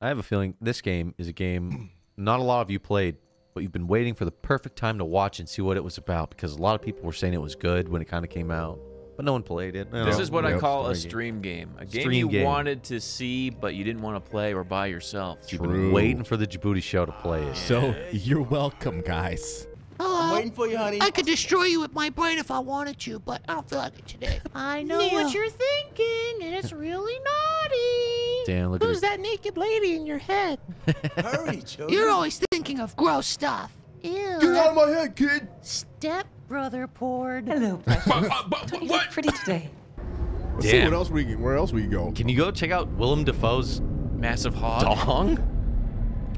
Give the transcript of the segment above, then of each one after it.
I have a feeling this game is a game not a lot of you played, but you've been waiting for the perfect time to watch and see what it was about because a lot of people were saying it was good when it kind of came out, but no one played it. This No. is what I call a story game. stream game. A game Stream you game. wanted to see, but you didn't want to play or by yourself. You've been waiting for the Jaboody show to play it. So you're welcome, guys. Hello. waiting for you, honey. I could destroy you with my brain if I wanted to, but I don't feel like it today. I know Yeah. what you're thinking, and it's really naughty. Dan, look Who's this. that naked lady in your head? Hurry, Jodie. You're always thinking of gross stuff. Ew. Get out of my head, kid. Step brother poured. Hello, precious. Don't you look pretty today? Let's see what else we can, where else we can go. Can you go check out Willem Dafoe's Massive hog. dong?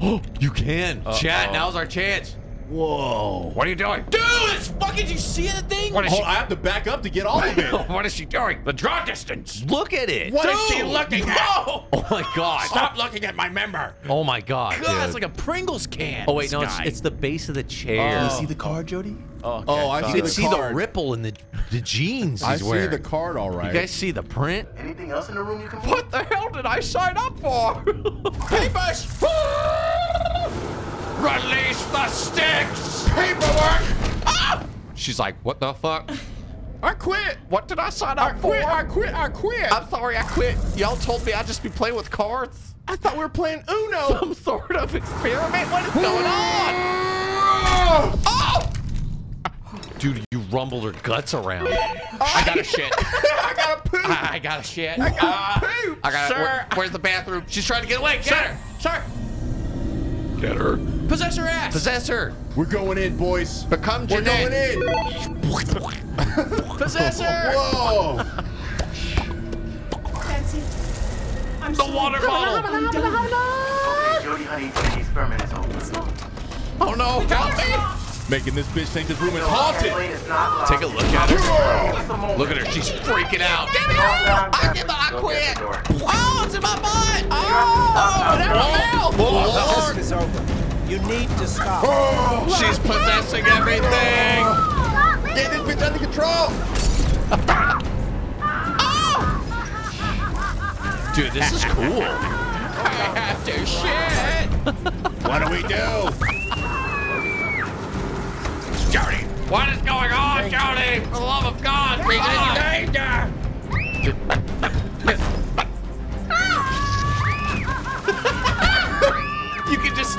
Oh, you can. Chat, Uh-oh. now's our chance. Whoa. What are you doing? Dude, it's fucking, you see the thing? What is Hold, she? I have to back up to get all of it. What is she doing? The draw distance. Look at it. What is she looking at? Oh my god. Stop looking at my member. Oh my god. God, dude. it's like a Pringles can. oh wait, no, it's, it's the base of the chair. Oh. You see the card, Jodie? Oh, okay, Oh, I sorry. You can the see the ripple in the the jeans he's I see wearing. the card all right. You guys see the print? Anything else in the room you can What the hell did I sign up for? Papers! Release the sticks! Paperwork! Ah! She's like, what the fuck? I quit. What did I sign up for? I quit. I quit. I'm sorry, I quit. Y'all told me I'd just be playing with cards. I thought we were playing Uno. Some sort of experiment. What is going on? Oh! Dude, you rumbled her guts around. I got a shit. I got a poop. I, I got a shit. I got poop. I got Sir. Where, where's the bathroom? She's trying to get away. Get her. Sir. Get her. Possess her ass. Possess her. We're going in, boys. Become We're going in. Possess her. Whoa. Fancy. I'm The sorry. water bottle. I'm. Jodie, honey, the experiment is over. It's not. Oh no, help me. Making this bitch think this room is The haunted. airplane is not locked. Take a look at her. Just a moment. Look at her. She's freaking out. Get me out. I Captain. give I quit. get the door. Oh, it's in my butt. Oh, it out my mouth. This is over. You need to stop. Oh, she's possessing everything. Get this bitch under control. Dude, this is cool. I have to shit. What do we do? Jodie, what is going on, Jodie? For the love of God, she's in danger.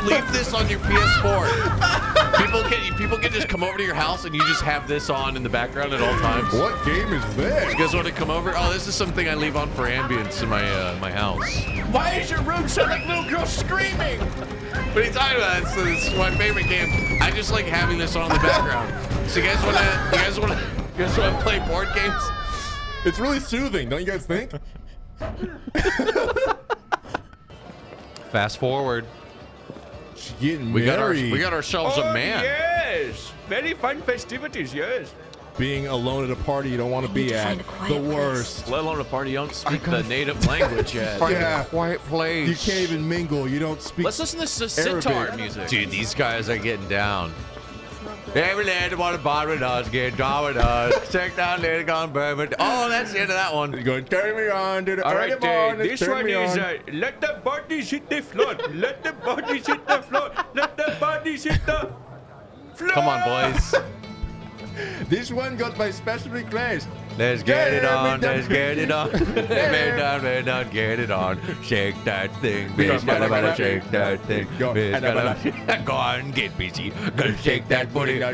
Leave this on your PS4. People can people can just come over to your house and you just have this on in the background at all times. What game is this? You guys want to come over? Oh, this is something I leave on for ambience in my uh, my house. Why is your room so like little girl screaming? What are you talking about? It's, it's my favorite game. I just like having this on in the background. So you guys want to? You guys want to? You guys want to play board games? It's really soothing, don't you guys think? Fast forward. She's getting We got our we got ourselves a oh, man. Yes. Very fun festivities, yes. Being alone at a party you don't want to be at. find a quiet The place. worst. Let alone a party you don't speak the native language yet. Yeah. quiet place. You can't even mingle. You don't speak. Let's listen to s- sitar Arabic. music. Dude, these guys are getting down. Every land want to bar with us, get down with us. Check down there, gone bourbon. Oh, that's the end of that one. You're going, turn me on, dude. All right, uh, this turn one me is on. uh, let the bodies hit the floor. let the bodies hit the floor. Let the bodies hit the floor. Come on, boys. This one got my special request. Let's get it on, let's done- get it on. Man down, man down, get it on. Shake that thing, bitch. Gotta gotta shake that thing. Go. Bitch, gotta go on, get busy. Gotta shake that booty. Oh,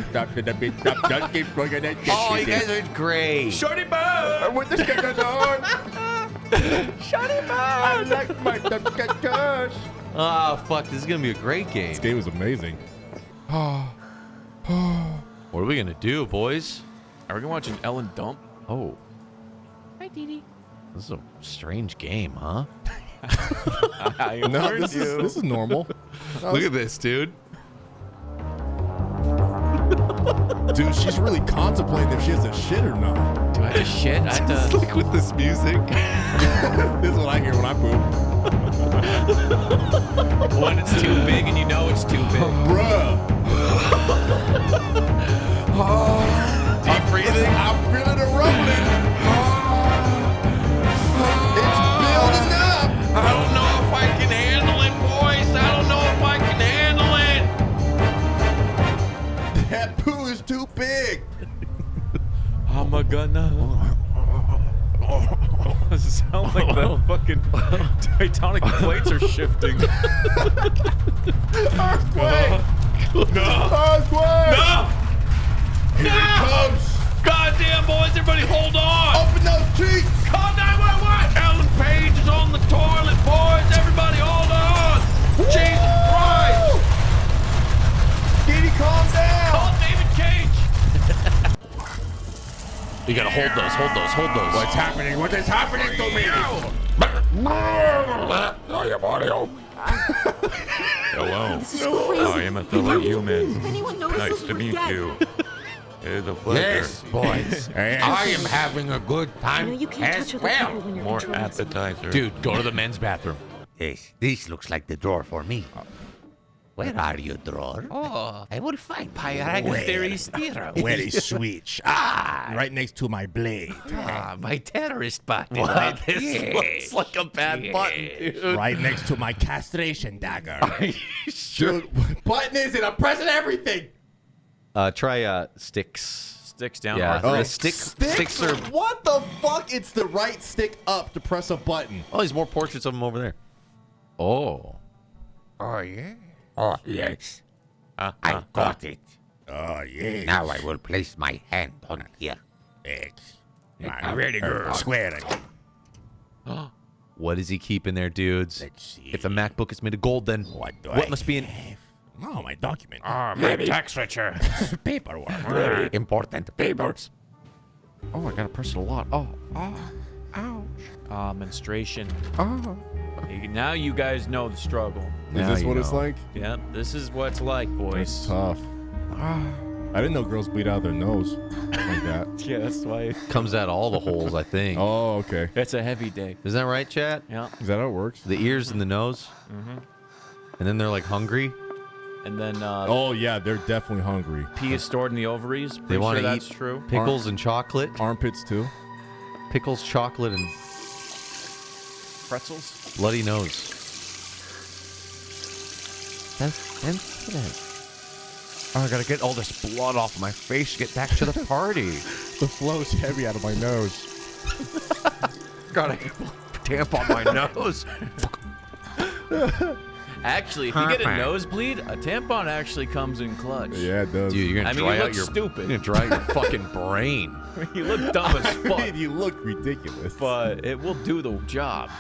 you guys are great. Shorty bar. With the stickers on. Shut him out. I like my stickers. Oh, ah, fuck, this is gonna be a great game. This game was amazing. What are we gonna do, boys? Are we gonna watch an Ellen dump? Oh. Hi, Dee Dee. This is a strange game, huh? I No, this is this is normal. Look at this, dude. Dude, she's really contemplating if she has a shit or not. Do I have to shit? I have to. Like with this music. this is what I hear when I poop. When it's too big and you know it's too big. Bruh. Deep breathing. I'm feeling a rumbling. It's building up. I don't know if I can handle it, boys. I don't know if I can handle it. That poo is too big. I'm a gonna. Does it sound like the fucking titanic plates are shifting? Earthquake! No! Earthquake! No! Here it comes! Goddamn, boys, everybody hold on! Open those cheeks! Call 911! Ellen Page is on the toilet, boys! Everybody hold on! Jesus Christ! Kitty, calm down! Call David Cage! you gotta hold those, hold those, hold those. What's happening? What is happening to me? Hello. This is crazy. I am a fellow human. If anyone Nice to meet dead. you. It's a pleasure. Yes, boys. I am having a good You know time you can't as touch other people well. when you're More controlling something. appetizer. Dude, go to the men's bathroom. Yes, this looks like the drawer for me. Where are you, drawer? Oh, I will find Pyragotheres Theorem. Where is switch? Ah, right next to my blade. Ah, my terrorist button. What? This Yes. looks like a bad button, dude. Right next to my castration dagger. Sure. Dude, what button is it? I'm pressing everything. Uh, try uh sticks. Sticks down. Yeah, R3. stick, sticks are. What the fuck? It's the right stick up to press a button. Oh, there's more portraits of him over there. Oh. Oh, yeah? Oh, yes. I got it. Oh, yes. Now I will place my hand on here. X. My ready girl. Square it. What does he keep in there, dudes? Let's see. If the MacBook is made of gold, then What do what I must be in? Have? Oh, my document. Ah, my tax return. Paperwork. Very important papers. Oh, I gotta press it a lot. Oh, oh, ouch. Ah, menstruation. Oh. Now you guys know the struggle. Is Now this you what it's like? Yep, this is what it's like, boys. It's boys. tough. I didn't know girls bleed out their nose like that. Yeah, that's why. Comes out all the holes, I think. Oh, okay. It's a heavy day. Isn't that right, chat? Yeah. Is that how it works? The ears and the nose. Mm-hmm. And then they're like hungry. And then uh, Oh, yeah, they're definitely hungry. pee is stored in the ovaries. Pretty They want sure to that's eat true. pickles and chocolate. Armpits, too. Pickles, chocolate, and Pretzels. bloody nose. That's sensitive. Oh, I gotta get all this blood off my face to get back to the party. The flow's heavy out of my nose. gotta tamp on my nose. Actually, if you get a nosebleed, a tampon actually comes in clutch. Yeah, it does. Dude, you're gonna I mean, dry you out your stupid. You're gonna dry out your fucking brain. you look dumb as I fuck, mean, you look ridiculous. but it will do the job.